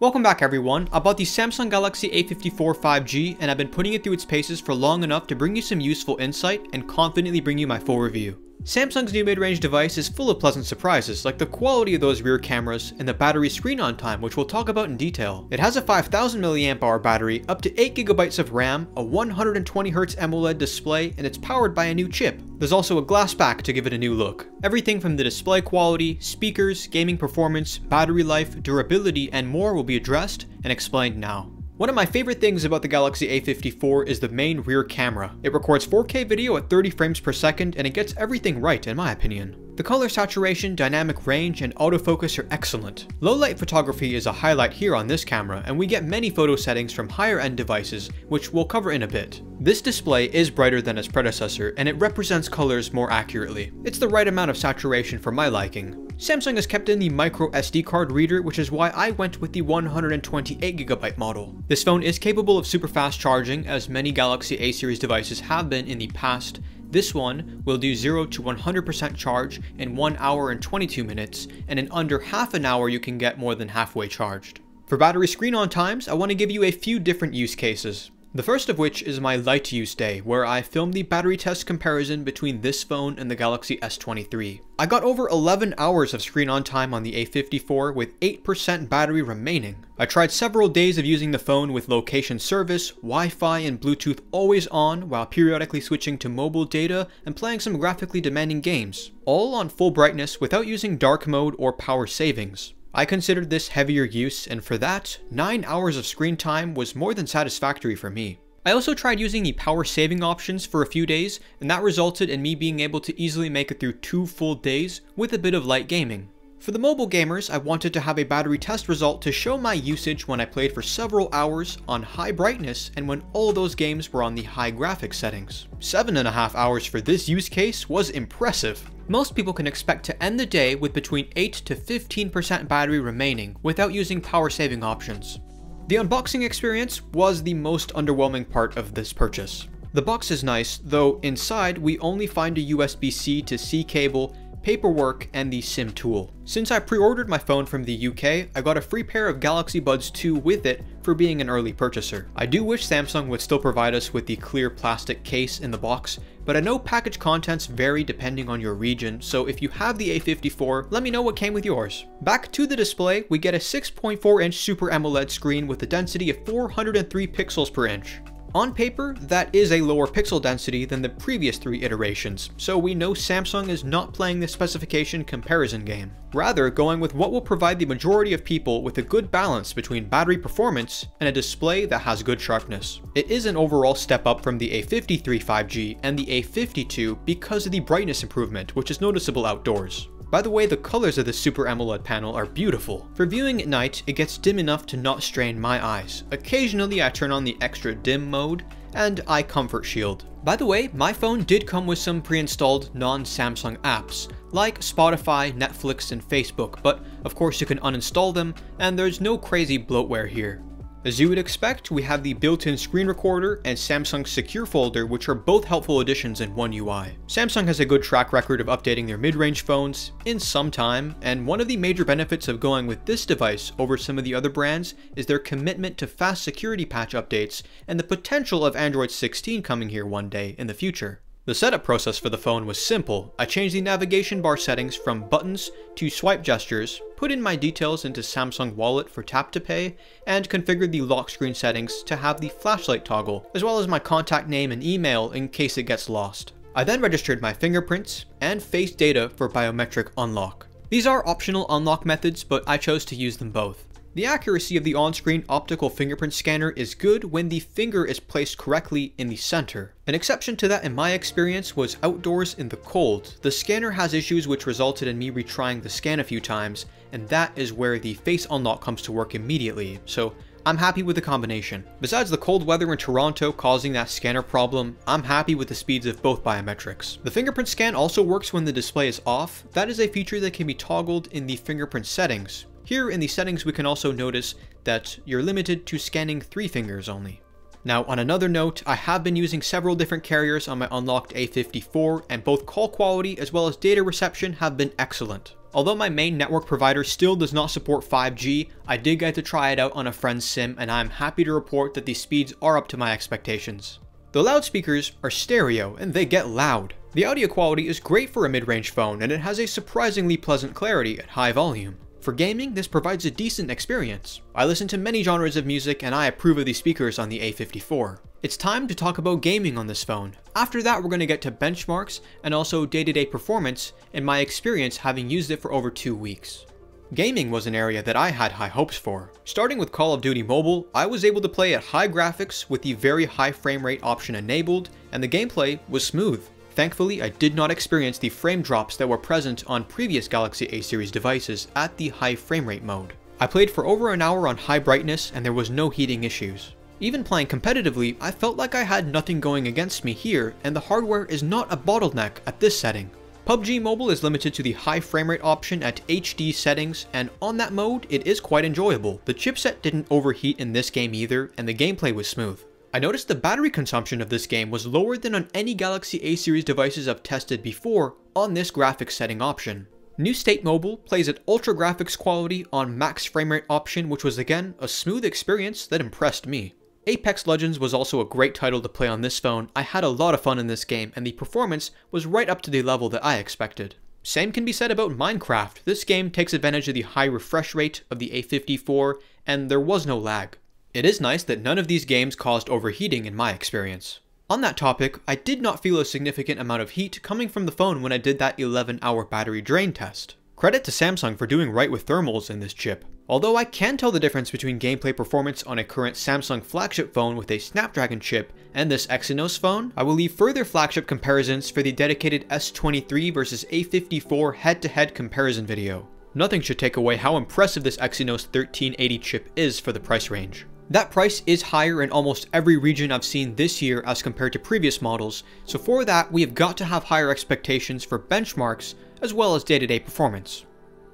Welcome back everyone, I bought the Samsung Galaxy A54 5G and I've been putting it through its paces for long enough to bring you some useful insight and confidently bring you my full review. Samsung's new mid-range device is full of pleasant surprises, like the quality of those rear cameras and the battery screen-on time, which we'll talk about in detail. It has a 5000 mAh battery, up to 8GB of RAM, a 120Hz AMOLED display, and it's powered by a new chip. There's also a glass back to give it a new look. Everything from the display quality, speakers, gaming performance, battery life, durability, and more will be addressed and explained now. One of my favorite things about the Galaxy A54 is the main rear camera. It records 4K video at 30 frames per second and it gets everything right in my opinion. The color saturation, dynamic range, and autofocus are excellent. Low light photography is a highlight here on this camera, and we get many photo settings from higher end devices, which we'll cover in a bit. This display is brighter than its predecessor, and it represents colors more accurately. It's the right amount of saturation for my liking. Samsung has kept in the micro SD card reader, which is why I went with the 128GB model. This phone is capable of super fast charging, as many Galaxy A series devices have been in the past, this one will do 0 to 100% charge in 1 hour and 22 minutes, and in under half an hour you can get more than halfway charged. For battery screen on times, I want to give you a few different use cases. The first of which is my light use day, where I filmed the battery test comparison between this phone and the Galaxy S23. I got over 11 hours of screen on time on the A54 with 8% battery remaining. I tried several days of using the phone with location service, Wi-Fi, and Bluetooth always on while periodically switching to mobile data and playing some graphically demanding games, all on full brightness without using dark mode or power savings. I considered this heavier use, and for that, 9 hours of screen time was more than satisfactory for me. I also tried using the power saving options for a few days, and that resulted in me being able to easily make it through two full days with a bit of light gaming. For the mobile gamers, I wanted to have a battery test result to show my usage when I played for several hours on high brightness and when all those games were on the high graphics settings. Seven and a half hours for this use case was impressive. Most people can expect to end the day with between 8 to 15% battery remaining without using power saving options. The unboxing experience was the most underwhelming part of this purchase. The box is nice, though inside we only find a USB-C to C cable paperwork, and the SIM tool. Since I pre-ordered my phone from the UK, I got a free pair of Galaxy Buds 2 with it for being an early purchaser. I do wish Samsung would still provide us with the clear plastic case in the box, but I know package contents vary depending on your region, so if you have the A54, let me know what came with yours. Back to the display, we get a 6.4 inch Super AMOLED screen with a density of 403 pixels per inch. On paper, that is a lower pixel density than the previous three iterations, so we know Samsung is not playing the specification comparison game. Rather, going with what will provide the majority of people with a good balance between battery performance and a display that has good sharpness. It is an overall step up from the A53 5G and the A52 because of the brightness improvement, which is noticeable outdoors. By the way, the colors of the Super AMOLED panel are beautiful. For viewing at night, it gets dim enough to not strain my eyes. Occasionally I turn on the extra dim mode and eye comfort shield. By the way, my phone did come with some pre-installed non-Samsung apps, like Spotify, Netflix, and Facebook, but of course you can uninstall them, and there's no crazy bloatware here. As you would expect, we have the built-in screen recorder and Samsung Secure Folder, which are both helpful additions in One UI. Samsung has a good track record of updating their mid-range phones in some time, and one of the major benefits of going with this device over some of the other brands is their commitment to fast security patch updates and the potential of Android 16 coming here one day in the future. The setup process for the phone was simple. I changed the navigation bar settings from buttons to swipe gestures, put in my details into Samsung Wallet for tap to pay, and configured the lock screen settings to have the flashlight toggle, as well as my contact name and email in case it gets lost. I then registered my fingerprints and face data for biometric unlock. These are optional unlock methods, but I chose to use them both. The accuracy of the on-screen optical fingerprint scanner is good when the finger is placed correctly in the center. An exception to that in my experience was outdoors in the cold. The scanner has issues which resulted in me retrying the scan a few times, and that is where the face unlock comes to work immediately, so I'm happy with the combination. Besides the cold weather in Toronto causing that scanner problem, I'm happy with the speeds of both biometrics. The fingerprint scan also works when the display is off. That is a feature that can be toggled in the fingerprint settings. Here in the settings we can also notice that you're limited to scanning three fingers only. Now on another note, I have been using several different carriers on my unlocked A54 and both call quality as well as data reception have been excellent. Although my main network provider still does not support 5G, I did get to try it out on a friend's sim and I'm happy to report that the speeds are up to my expectations. The loudspeakers are stereo and they get loud. The audio quality is great for a mid-range phone and it has a surprisingly pleasant clarity at high volume. For gaming, this provides a decent experience. I listen to many genres of music and I approve of the speakers on the A54. It's time to talk about gaming on this phone. After that, we're going to get to benchmarks and also day-to-day -day performance and my experience having used it for over two weeks. Gaming was an area that I had high hopes for. Starting with Call of Duty Mobile, I was able to play at high graphics with the very high frame rate option enabled, and the gameplay was smooth. Thankfully, I did not experience the frame drops that were present on previous Galaxy A series devices at the high frame rate mode. I played for over an hour on high brightness and there was no heating issues. Even playing competitively, I felt like I had nothing going against me here, and the hardware is not a bottleneck at this setting. PUBG Mobile is limited to the high frame rate option at HD settings, and on that mode, it is quite enjoyable. The chipset didn't overheat in this game either, and the gameplay was smooth. I noticed the battery consumption of this game was lower than on any Galaxy A series devices I've tested before on this graphics setting option. New State Mobile plays at ultra graphics quality on max frame rate option which was again a smooth experience that impressed me. Apex Legends was also a great title to play on this phone, I had a lot of fun in this game and the performance was right up to the level that I expected. Same can be said about Minecraft, this game takes advantage of the high refresh rate of the A54 and there was no lag. It is nice that none of these games caused overheating in my experience. On that topic, I did not feel a significant amount of heat coming from the phone when I did that 11 hour battery drain test. Credit to Samsung for doing right with thermals in this chip. Although I can tell the difference between gameplay performance on a current Samsung flagship phone with a Snapdragon chip and this Exynos phone, I will leave further flagship comparisons for the dedicated S23 versus A54 head-to-head -head comparison video. Nothing should take away how impressive this Exynos 1380 chip is for the price range. That price is higher in almost every region I've seen this year as compared to previous models, so for that we have got to have higher expectations for benchmarks as well as day-to-day -day performance.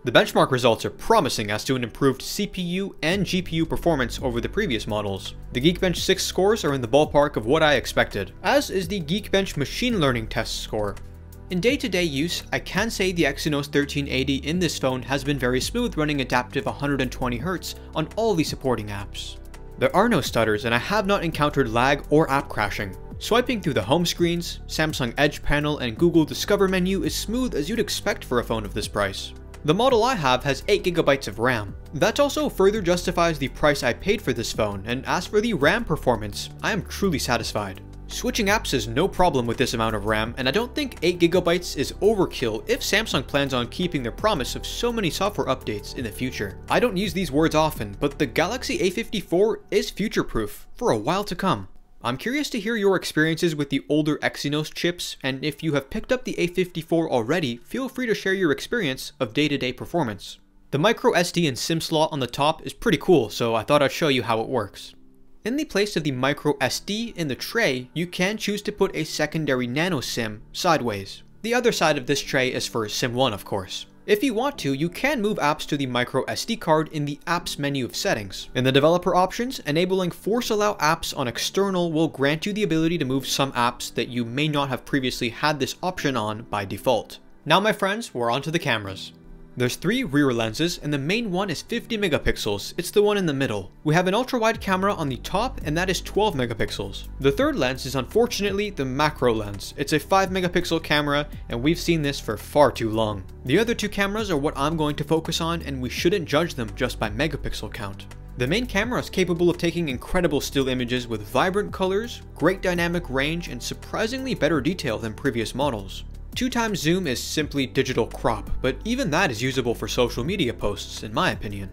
The benchmark results are promising as to an improved CPU and GPU performance over the previous models. The Geekbench 6 scores are in the ballpark of what I expected, as is the Geekbench machine learning test score. In day-to-day -day use, I can say the Exynos 1380 in this phone has been very smooth running adaptive 120Hz on all the supporting apps. There are no stutters and I have not encountered lag or app crashing. Swiping through the home screens, Samsung Edge panel, and Google Discover menu is smooth as you'd expect for a phone of this price. The model I have has 8GB of RAM. That also further justifies the price I paid for this phone, and as for the RAM performance, I am truly satisfied. Switching apps is no problem with this amount of RAM, and I don't think 8GB is overkill if Samsung plans on keeping their promise of so many software updates in the future. I don't use these words often, but the Galaxy A54 is future-proof for a while to come. I'm curious to hear your experiences with the older Exynos chips, and if you have picked up the A54 already, feel free to share your experience of day-to-day -day performance. The micro SD and SIM slot on the top is pretty cool, so I thought I'd show you how it works. In the place of the micro SD in the tray, you can choose to put a secondary nano SIM sideways. The other side of this tray is for SIM 1 of course. If you want to, you can move apps to the micro SD card in the apps menu of settings. In the developer options, enabling force allow apps on external will grant you the ability to move some apps that you may not have previously had this option on by default. Now my friends, we're on to the cameras. There's three rear lenses and the main one is 50 megapixels, it's the one in the middle. We have an ultra wide camera on the top and that is 12 megapixels. The third lens is unfortunately the macro lens. It's a 5 megapixel camera and we've seen this for far too long. The other two cameras are what I'm going to focus on and we shouldn't judge them just by megapixel count. The main camera is capable of taking incredible still images with vibrant colors, great dynamic range, and surprisingly better detail than previous models. 2 times zoom is simply digital crop, but even that is usable for social media posts in my opinion.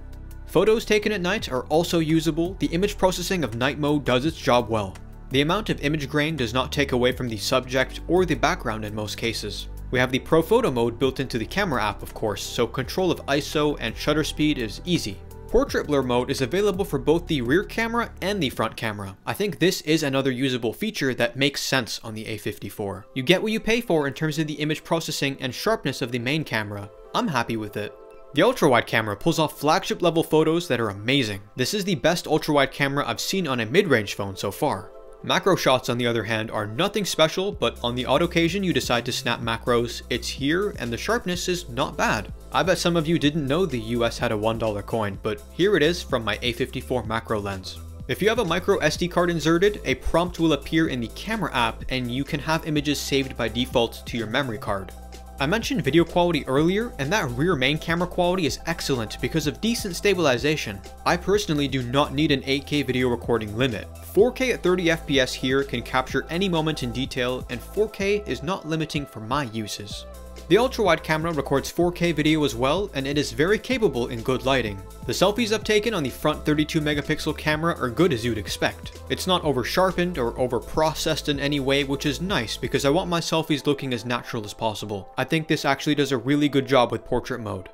Photos taken at night are also usable, the image processing of night mode does its job well. The amount of image grain does not take away from the subject or the background in most cases. We have the Pro Photo mode built into the camera app of course, so control of ISO and shutter speed is easy. Portrait blur mode is available for both the rear camera and the front camera. I think this is another usable feature that makes sense on the A54. You get what you pay for in terms of the image processing and sharpness of the main camera. I'm happy with it. The ultra-wide camera pulls off flagship level photos that are amazing. This is the best ultra-wide camera I've seen on a mid-range phone so far. Macro shots on the other hand are nothing special, but on the odd occasion you decide to snap macros, it's here and the sharpness is not bad. I bet some of you didn't know the US had a $1 coin, but here it is from my A54 macro lens. If you have a micro SD card inserted, a prompt will appear in the camera app and you can have images saved by default to your memory card. I mentioned video quality earlier, and that rear main camera quality is excellent because of decent stabilization. I personally do not need an 8K video recording limit. 4K at 30 FPS here can capture any moment in detail, and 4K is not limiting for my uses. The ultra-wide camera records 4K video as well, and it is very capable in good lighting. The selfies I've taken on the front 32 megapixel camera are good as you'd expect. It's not over sharpened or over processed in any way, which is nice because I want my selfies looking as natural as possible. I think this actually does a really good job with portrait mode.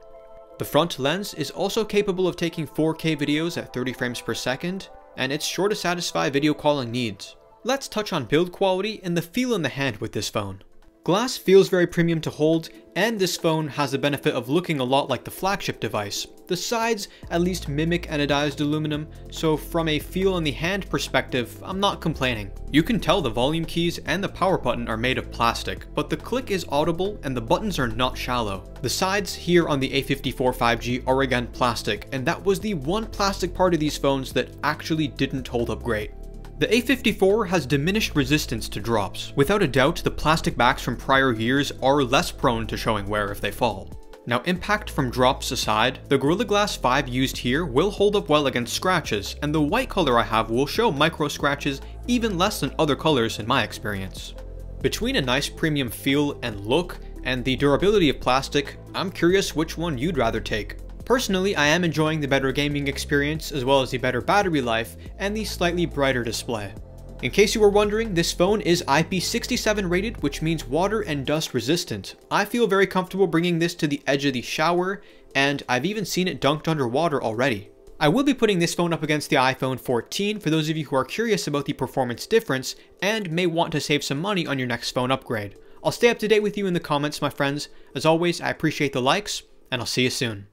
The front lens is also capable of taking 4K videos at 30 frames per second, and it's sure to satisfy video calling needs. Let's touch on build quality and the feel in the hand with this phone. Glass feels very premium to hold, and this phone has the benefit of looking a lot like the flagship device. The sides at least mimic anodized aluminum, so from a feel in the hand perspective, I'm not complaining. You can tell the volume keys and the power button are made of plastic, but the click is audible and the buttons are not shallow. The sides here on the A54 5G are again plastic, and that was the one plastic part of these phones that actually didn't hold up great. The A54 has diminished resistance to drops. Without a doubt, the plastic backs from prior years are less prone to showing wear if they fall. Now impact from drops aside, the Gorilla Glass 5 used here will hold up well against scratches, and the white color I have will show micro scratches even less than other colors in my experience. Between a nice premium feel and look, and the durability of plastic, I'm curious which one you'd rather take. Personally, I am enjoying the better gaming experience as well as the better battery life and the slightly brighter display. In case you were wondering, this phone is IP67 rated, which means water and dust resistant. I feel very comfortable bringing this to the edge of the shower, and I've even seen it dunked underwater already. I will be putting this phone up against the iPhone 14 for those of you who are curious about the performance difference and may want to save some money on your next phone upgrade. I'll stay up to date with you in the comments, my friends. As always, I appreciate the likes, and I'll see you soon.